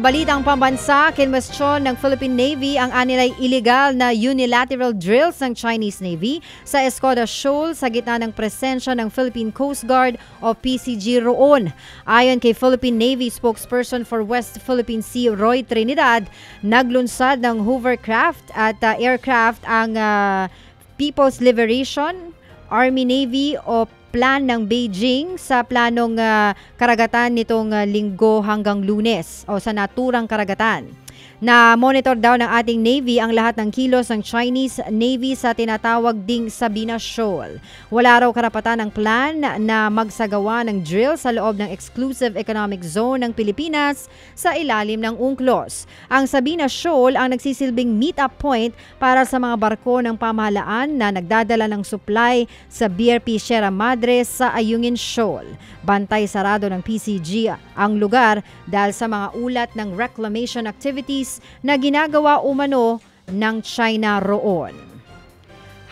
Balitang pambansa, kinwestiyon ng Philippine Navy ang anilay illegal na unilateral drills ng Chinese Navy sa Escoda Shoal sa gitna ng presensya ng Philippine Coast Guard o PCG roon. Ayon kay Philippine Navy spokesperson for West Philippine Sea Roy Trinidad, naglunsad ng hovercraft at uh, aircraft ang uh, People's Liberation, Army Navy o plan ng Beijing sa planong uh, karagatan nitong uh, linggo hanggang lunes o sa naturang karagatan na monitor daw ng ating Navy ang lahat ng kilos ng Chinese Navy sa tinatawag ding Sabina Shoal. Wala raw karapatan ng plan na magsagawa ng drill sa loob ng exclusive economic zone ng Pilipinas sa ilalim ng UNCLOS. Ang Sabina Shoal ang nagsisilbing meet-up point para sa mga barko ng pamahalaan na nagdadala ng supply sa BRP Sierra Madre sa Ayungin Shoal. Bantay sarado ng PCG ang lugar dahil sa mga ulat ng reclamation activities na ginagawa umano ng China roon.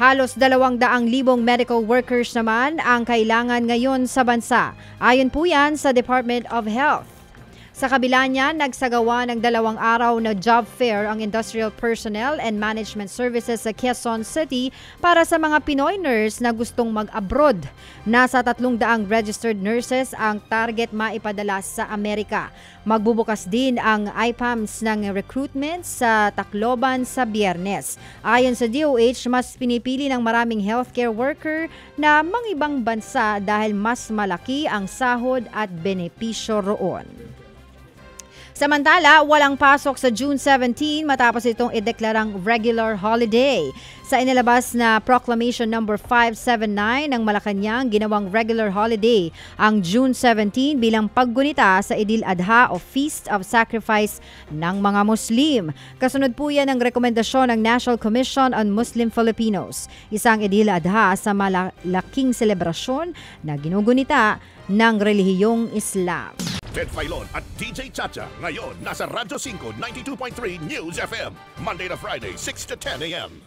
Halos dalawang daang libong medical workers naman ang kailangan ngayon sa bansa. Ayon po yan sa Department of Health. Sa kabila niya, nagsagawa ng dalawang araw na job fair ang Industrial Personnel and Management Services sa Quezon City para sa mga Pinoy nurse na gustong mag-abroad. Nasa tatlong daang registered nurses ang target maipadala sa Amerika. Magbubukas din ang IPAMS ng recruitment sa Tacloban sa biyernes. Ayon sa DOH, mas pinipili ng maraming healthcare worker na mangibang bansa dahil mas malaki ang sahod at benepisyo roon. Samantala, walang pasok sa June 17 matapos itong ideklarang regular holiday. Sa inilabas na Proclamation number no. 579 ng Malacanang, ginawang regular holiday ang June 17 bilang paggunita sa Idil Adha o Feast of Sacrifice ng mga Muslim. Kasunod po yan ang rekomendasyon ng National Commission on Muslim Filipinos. Isang Idil Adha sa malaking selebrasyon na ginugunita ng relihiyong Islam. Ted Filon at DJ Chacha. Ngayon, nasa Radyo 5, 92.3 News FM. Monday to Friday, 6 to 10 a.m.